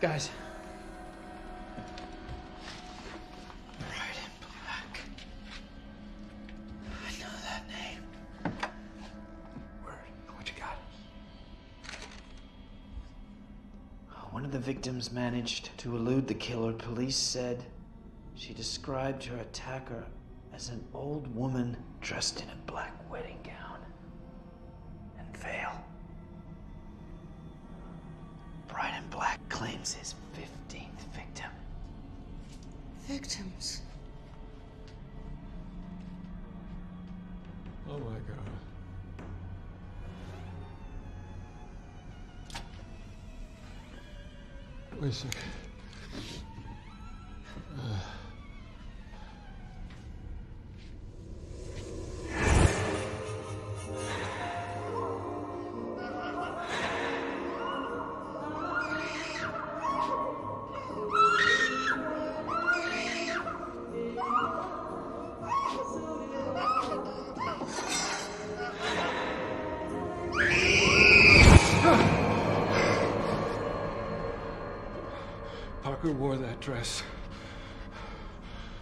Guys. Bride in black. I know that name. Word. What you got? One of the victims managed to elude the killer. Police said she described her attacker as an old woman dressed in a black wedding gown and veil. Black claims his 15th victim. Victims. Oh my god. Wait a second. Parker wore that dress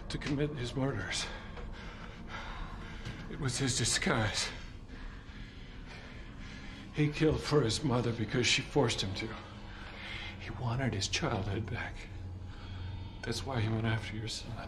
to commit his murders. It was his disguise. He killed for his mother because she forced him to. He wanted his childhood back. That's why he went after your son.